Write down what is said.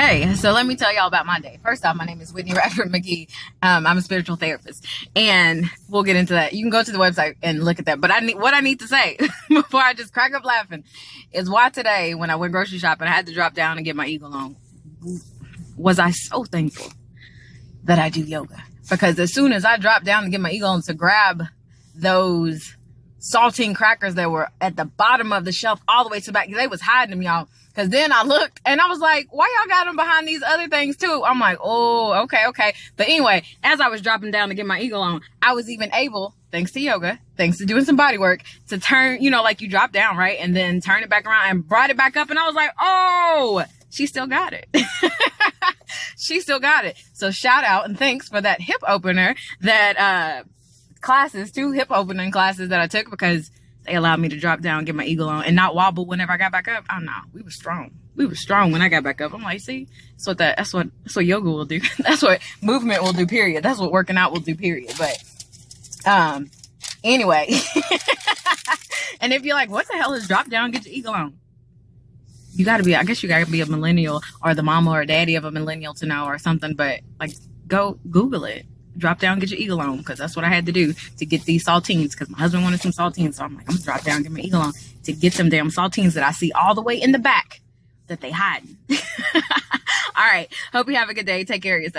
Hey, so let me tell y'all about my day. First off, my name is Whitney Radford McGee. Um, I'm a spiritual therapist, and we'll get into that. You can go to the website and look at that. But I need what I need to say before I just crack up laughing is why today, when I went grocery shopping, I had to drop down and get my eagle on. Was I so thankful that I do yoga? Because as soon as I dropped down to get my eagle on to grab those saltine crackers that were at the bottom of the shelf all the way to the back, they was hiding them, y'all Cause then I looked and I was like, why y'all got them behind these other things too? I'm like, oh, okay, okay. But anyway, as I was dropping down to get my eagle on, I was even able, thanks to yoga, thanks to doing some body work, to turn, you know, like you drop down, right? And then turn it back around and brought it back up. And I was like, oh, she still got it. she still got it. So shout out and thanks for that hip opener that, uh, classes, two hip opening classes that I took because they allowed me to drop down, get my eagle on, and not wobble whenever I got back up. Oh no, we were strong. We were strong when I got back up. I'm like, see, that's what that, that's what, that's what yoga will do. that's what movement will do. Period. That's what working out will do. Period. But, um, anyway, and if you're like, what the hell is drop down, get your eagle on? You gotta be, I guess you gotta be a millennial or the mama or daddy of a millennial to know or something. But like, go Google it drop down, get your eagle on, because that's what I had to do to get these saltines. Because my husband wanted some saltines, so I'm like, I'm gonna drop down, get my eagle on to get them damn saltines that I see all the way in the back that they hide. all right. Hope you have a good day. Take care of yourself.